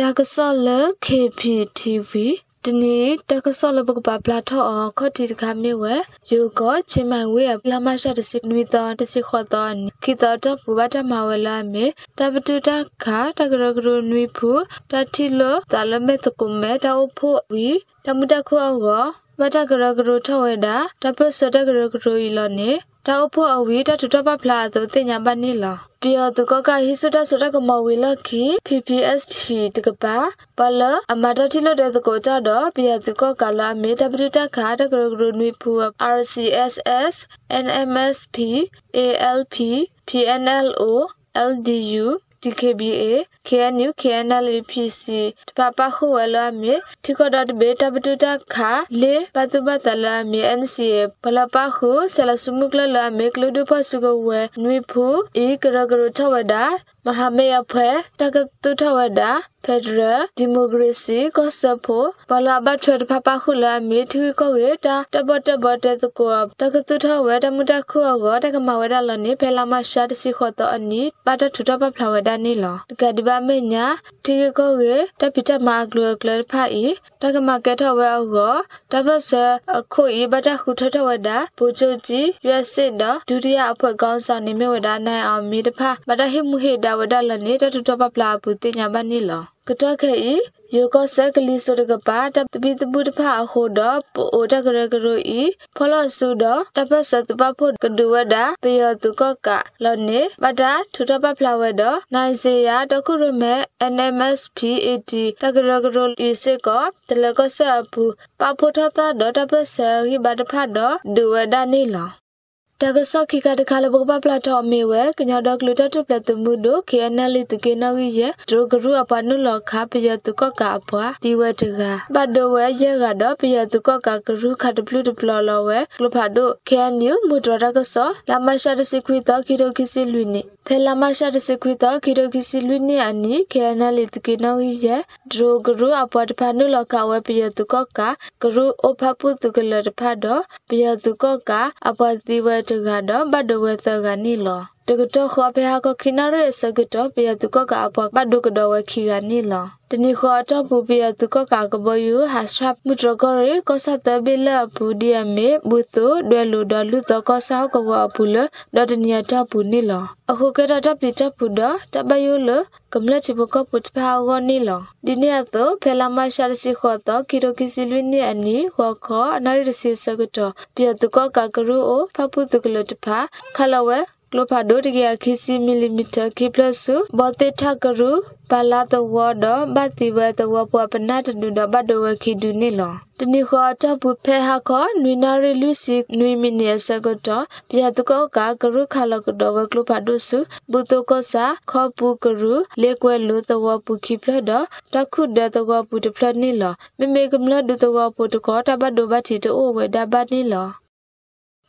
တာကဆော့လ KPTV တနေ့တကဆော့လဘကပပလာထောအခတိတကမေဝဲယောကချေမိုင်ဝဲလမရှာတစိနွီတောတစိခောတောခိတောတပူဘတမဝလာမေတပတုတခါတကရကရနွီဖူတတိလောတလမေတကုမေတောဖို့ဝီတမတခောအော မတကရကရထဝဲတာတပစတကရကရဤလောနေတောက်ဖို့အဝီတထထပဖလာတော့တင်ညာပတ်နေလားပြတကကဟိစတစတကမဝေလခီ PPST တကပါပလအမတတိလတဲ့ကိုကြတော့ပြတကကလာမေတပတိတခါတကရဂရနွေဖူ RCSS NMSP ALP PNLO LDU DKBA KNU KNLAPC တပပခုဝလာမြေထိကဒတ်ဘေတပတုတခါလေပတုပတလာမြေ NCA ပလပခုဆလဆုမုကလလာမေကလူ ဒုဖဆုကဝဲနွေဖူဧကရကရထဝဒမဟာမေယဖွဲတကတုထဝဒဖက်ဒရယ်ဒီမိုကရေစီကောဆဖိုဘလာဘတ်ထွေဖပခုလာမြေထီကောရေတာတဘတဘတတကောတကတုထဝဒမတခုအောတကမဝဒလနေဖဲလာမရှာတစီခောတအနီပတထထပဖလဝဒနေလောတကဒီဘာမေညာတီကောရေတပိတမဂလောကလဖာဤတကမကဲထဝဲအောတဘဆအခုဤဘတခုထထဝဒဘူချုကြီးရွက်စစ်တော့ဒုတိယအဖွဲ့ကောင်းဆောင်နေမြဝဒနိုင်အောင်မိတဖဘတဟိမှုဟိတဝဒလနေတထထပဖလာဘူးတင်ညာဘနေလောကတခဲဤယောကဆက်ကလီဆိုတကပါတပိတပုတဖအခုတော့ပိုတကရကရဤဖလဆုတော့တပတ်စတပဖို့ကဒဝဒပယတုကကလောနေပတာထူတပဖလာဝဲတော့နိုင်စေရတခုရမဲ NMSPAT တကရကရဤစစ်ကတလကဆအပူပဖို့ထတာတော့တပတ်ဆရီဘတ်ဖတ်တော့ဒဝဒနေလော တကဆော့ခိကတခါလဘကပပလာတော်မေဝဲကညောဒကလူတတပလက်တမှုတို့ KNL တကေနော်ကြီးရဲ့ဒရဂရုအပနုလခပယတုကကအဖွာဒီဝဲတကဘတ်ဒဝဲရဲ့ကတော့ပယတုကကကရုခတ်ပလူတပလလဝဲကလဖာတို့ KNU မူဒရကဆောလာမရှာတစခွေတော့ခိရိုခိစီလူနေဖဲလာမရှာတစခွေတော့ခိရိုခိစီလူနေအနီ KNL တကေနော်ကြီးရဲ့ဒရဂရုအပတဖာနုလခဝဲပယတုကကကရုအဖပုတုကလတဖာတော့ပယတုကကအပတိဝဲတကတော့ဘတ်ဒဝဲသကနီလော တကတော့ခေါ်ဖဲဟာကခိနာရဲစကတော့ပြတုကကအပဘတ်ဒုကတော့ဝခိကနီလောတနိခေါ်တော့ပူပြတုကကကဘယူဟာစပ်မူတရကရဲကဆတ်တဘိလပူဒီယမေဘူသုဒွဲလူဒလူတကဆောက်ကကပူလဒတနီယတပူနီလောအခုကတတပိတပူဒတဘယူလကမလချဘကပုတ်ဖာဂောနီလောဒီနေ့တော့ဖဲလာမရှာစီခေါ်တော့ကီရိုကီစီလွင်းနေအနီခေါ်ခေါ်အနာရစီစကတော့ပြတုကကကရူအိုဖပူတုကလတဖာခလဝဲ ကလိုဖာဒိုတကရခီစီမီလီမီတာကိပလဆူဘောတေထကရူပါလာတဝဒဘတ်တီဝဲတဝပပနာတနုဒဘတ်ဒဝခိဒုနေလောတနိခောတပုဖဲဟာခောနွိနာရီလူစီနွိမီနီဆကတော့ပြတကောကကရုခါလကတော့ဝကလဖာဒုစုဘူတကောစာခောပုကရုလေကွဲလူတဝပုခိဖလဒတခုဒတကောပုတဖလနေလောမေမေကမလဒုတကောပုတကောတဘတ်ဒဘတ်တီတိုဝဲဒဘတ်နေလော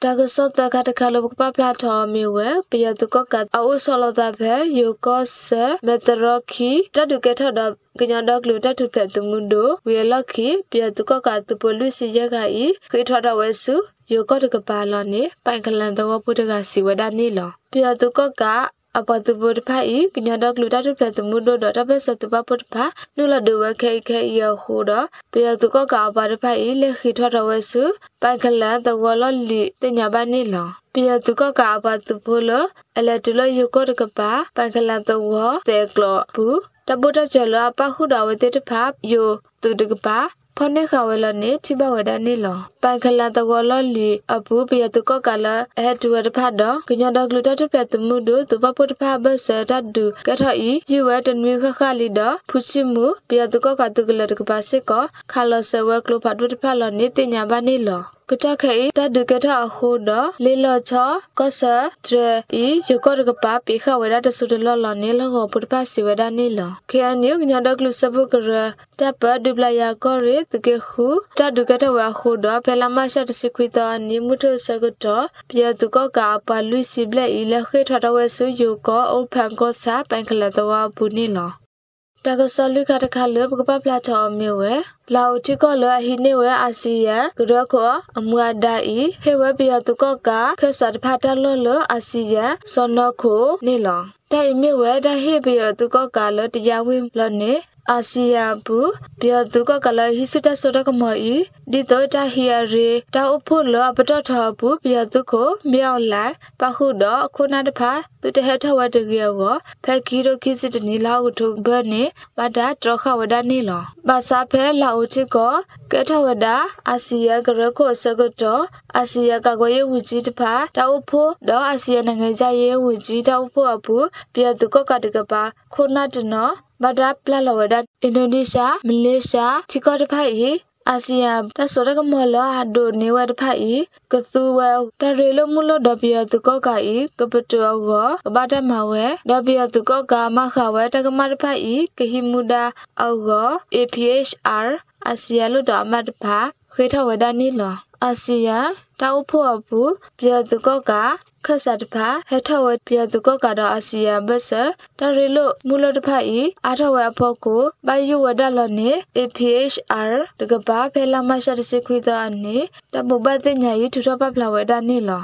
တာကစောတကတခါလဘကပပလာထောမီဝဲပယတုကကအဝဆောလတာဖဲယောကောဆမတရခီတတုကထဒကညာဒကလူတတုဖဲတမှုဒိုဝေလခီပယတုကကတပလူစီရကဤခေထဒဝဲစုယောကောတကပါလောနေပိုင်ကလန်တောပုတကစီဝဒနေလောပယတုကက အပတုပုတဖာဤကညာဒကလူတတုဖဲတမှုဒိုဒတပစတုပပုတဖာနုလဒဝခဲခဲယောဟုဒပယတုကကအပတဖာဤလေခိထဒဝဲစုပိုင်ကလန်တောလလီတညာဘာနေလောပြတုကကအပတုဖိုလအလက်တလယုကတကပါပန်ကလတောတေကလဘူးတပုတကျလပခုတော်ဝတိတဖာယိုသူတကပါ ဖနေခဝဲလနေချိဘဝဒနေလောပန်ခလာတကောလလီအပူပြတကောကလာအဲတူဝတဖတ်တော့ကညဒဂလူတတပြတမှုတို့သူပပုတဖဘဆတဒူကထဤယဝတနွေခခလီတော့ဖုချိမှုပြတကောကတုကလတကပါစစ်ကခါလဆဝကလဖတ်တဖတ်လနေတင်ညာပါနေလောကတခဲတဒကထအခုဒလေလချကဆဒရဤယကရကပပိခဝရတဆုတလလနေလဟပုတပစီဝဒနေလခေအနိယညဒကလုစဘကရတပဒဘလယာကောရတကေခုတဒကထဝခုဒဖလမရှတစခွိတနိမှုထစကတပြတုကကပလူစီဘလဤလခေထထဝဆူယကောအဖန်ကောစာပန်ကလတဝဘူးနေလော တကဆလူကတခါလဘကပပလာတော်မျိုးဝဲဘလာဥတိကလအဟိနေဝဲအာစီယကရခောအမွာဒိဟေဝဲပြတုကကခေဆတ်ဖာတလလအာစီယစောနခိုနေလောတိုင်မြဝဲတဟေပြတုကကလတရားဝင်းလနေ အာဆီယဘူးပြသူကကလဟိစတဆောဒကမောဤဒီတော့တာဟီယာရီတာအဖို့လောပတော်ထဘူးပြသူကိုမြောက်လိုက်ပခုတော့ခုနာတဖာသူတဟထဝတကေရောဖက်ခီရိုခိစစ်တနီလောက်ထုဘနေဝဒါတရခဝဒနေလောဘာစာဖဲလောက်ချစ်ကကထဝဒအာဆီယကရခိုစကတော့အာဆီယကကိုရဝကြီးတဖာတာအဖို့တော့အာဆီယနိုင်ငံခြားရေးဝကြီးတာအဖို့အပူပြသူကကတကပါခုနာတနော်ဘာဒါပလလဝဒအင်ဒိုနီးရှားမလေးရှားချီကောတဖိုင်အာဆီယံတဆောရကမောလဟာဒိုနေဝတ်ဖိုင်ကသူဝဲတရေလမှုလဒပြသူကောကဤကပတောကဘာတမဝဲဒပြသူကောကမခဝဲတကမတဖိုင်ကဟိမူဒါအောက APHR အာဆီယလုဒအမတ်ဖာခေထဝဒနီလောအာဆီယ တောက်ဖို့အပူပြသူကောကခဆတ်ဖာဟထဝပြသူကောကတော့အာဆီယဘဆတရီလို့မူလတဖတ်ဤအာထဝအဖို့ကိုဘယုဝဒလနေ APHR တကဘာဖဲလာမရှာတစခွေတော့အနေတပဘတဲ့ညာဤထထပပလဝဒနေလော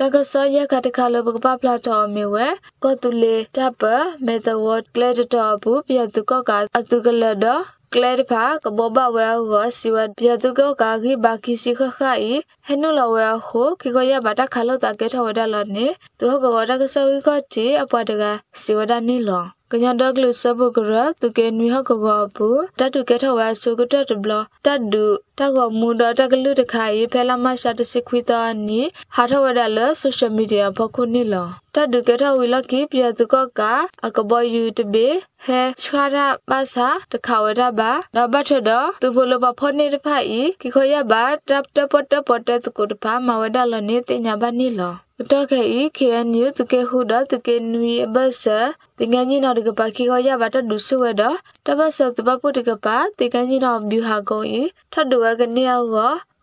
တကဆောရခတခါလဘကပပလာတော်မီဝဲကောတူလေတပ်ပမေတဝတ်ကလက်တော်ဘူးပြသူကောကအသူကလတော့ကလဲတဖာကဘောဘဝဲဟောစီဝတ်ပြတုကောကာခိဘာခိစီခခိုင်ဟနုလဝဲခုခိခရဘတာခလောတာကေထဝဒလနေသူဟကောတကဆောခိခတိအပတကစီဝဒနေလောကညာဒေါကလစဘကရသူကေနွေဟကကောပူတတုကေထဝါဆုကတတဘလတဒုတကောမူဒတကလူတခိုင်ဖဲလာမရှာတစခွီတာနီဟာထဝဒလဆိုရှယ်မီဒီယာဘခုနေလော တဒုကေထဝီလကိပြသူကကအကဘောယူတဘေဟဲချခရပါစာတခဝဒဘာနဘထဒသူဖလိုဘဖောနေတဖိုင်ကိခရဘာတပ်တပတပတတကုတဖာမဝဒလနေတင်ညာဘနီလောတော့ခဲဤ KNU တကယ်ဟုတော့တကယ်နွေဘဆာတင်ငန်းကြီးနောက်တကပါခိခေါ်ရပါတဒုဆွေတော့တပတ်ဆတပတ်ပုတ်တကပါတင်ငန်းကြီးနောက်ဗျူဟာကုံဤထတ်တူဝကနေရော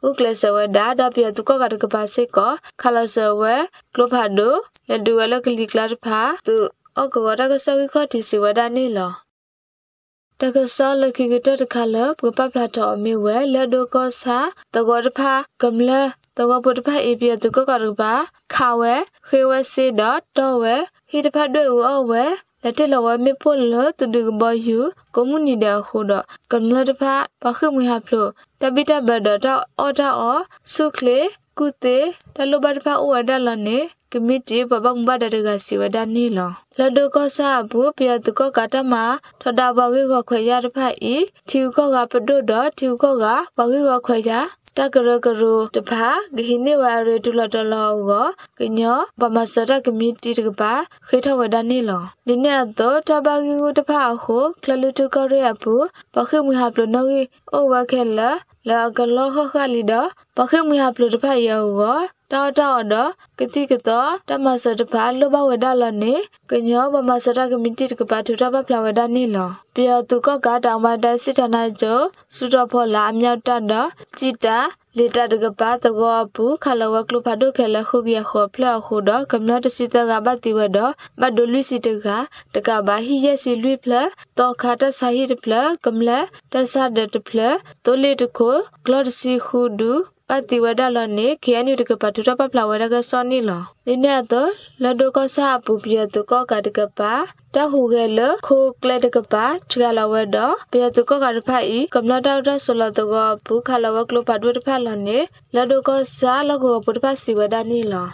ဥကလဆဝဒါဒါပြသူကကတကပါစစ်ကခလဆဝကလဖာဒိုလက်ဒူဝလကလီကလာဖာသူအကောတကဆောခိခေါ်တီစီဝဒါနေလောတကဆောလခိကတတခလပပပလာတော်မီဝဲလက်ဒိုကောစာတကောတဖာကမလတကောပုတဖာအေပြသူကကရပါခါဝဲခေဝဲစေဒတော်ဝဲဟိတဖတ်တွေဝဝဲ လက်တလဝမေပိုလတူဒဘယူကွန်မြူနီဒါခုဒကမ္လတဖာပခုမဟာဖလိုတပိတဘဒတာအော်တာအောဆုခလေကုတေတလဘတ်ဖာအိုဝဒါလနေကမတီဘဘမ္ဘဒရကစီဝဒနီလောလဒကောဆာဘူးပြတကောကတမထဒဘဂေခခွေရတဖတ်ဤထီကောကပဒုဒထီကောကဘဂေခခွေရ တကရကရတဖာဂိနေဝရတူလတလောကကညောပမစရကမီတီတကပါခေထဝဒနေလောဒီနေ့တော့တဘာဂီကိုတဖာခုကလလူတကရရဘူးပခေမဟာပလနောဂီအိုဝခဲလာလာကလောခခလီဒပခေမဟာပလတဖာယော တောတောဒကတိကတောတမစတဖာလောဘဝဒလနေကညောပမစရကမီတီတကပါထူထပဖလာဝဒနေလောပြသူကကတောင်မတစစ်တနာကျော်စုတော်ဖော်လာအမြောက်တတ်ကြည်တာလေတာတကပါတကောပူခလဝကလုဖဒုခဲလခုကရခောဖလခုဒကမ္နတစီတကဘတိဝဒဘဒလူစီတကတကဘာဟိယစီလွိဖလတောခတာဆာဟိတဖလကမ္လတဆဒတဖလတိုလေတခိုဂလော့စီခုဒူ ပတိဝဒလနေခေအနိတကပတုတပပလဝဒကစောနိလောဒီနေတော့လဒကဆာပူပြတကကတကပါတဟုကဲလခိုကလတကပါချကလဝဒပြတကကတဖိုင်ကမ္လတောက်တဆလတကဘူးခလဝကလပဒဝတဖလနေလဒကဆာလကောပတဖစီဝဒနိလော